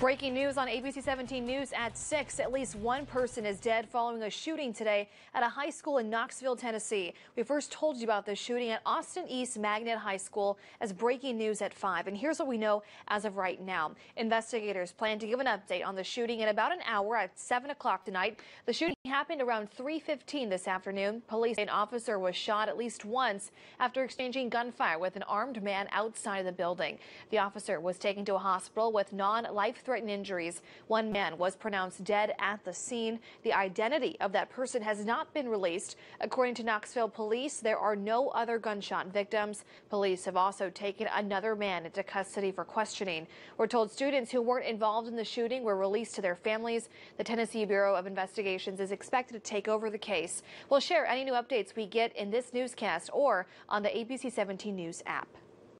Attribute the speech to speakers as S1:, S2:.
S1: Breaking news on ABC 17 News at 6. At least one person is dead following a shooting today at a high school in Knoxville, Tennessee. We first told you about the shooting at Austin East Magnet High School as breaking news at 5. And here's what we know as of right now. Investigators plan to give an update on the shooting in about an hour at 7 o'clock tonight. The shooting happened around 3.15 this afternoon. Police say an officer was shot at least once after exchanging gunfire with an armed man outside of the building. The officer was taken to a hospital with non-life threatened injuries. One man was pronounced dead at the scene. The identity of that person has not been released. According to Knoxville police, there are no other gunshot victims. Police have also taken another man into custody for questioning. We're told students who weren't involved in the shooting were released to their families. The Tennessee Bureau of Investigations is expected to take over the case. We'll share any new updates we get in this newscast or on the ABC 17 News app.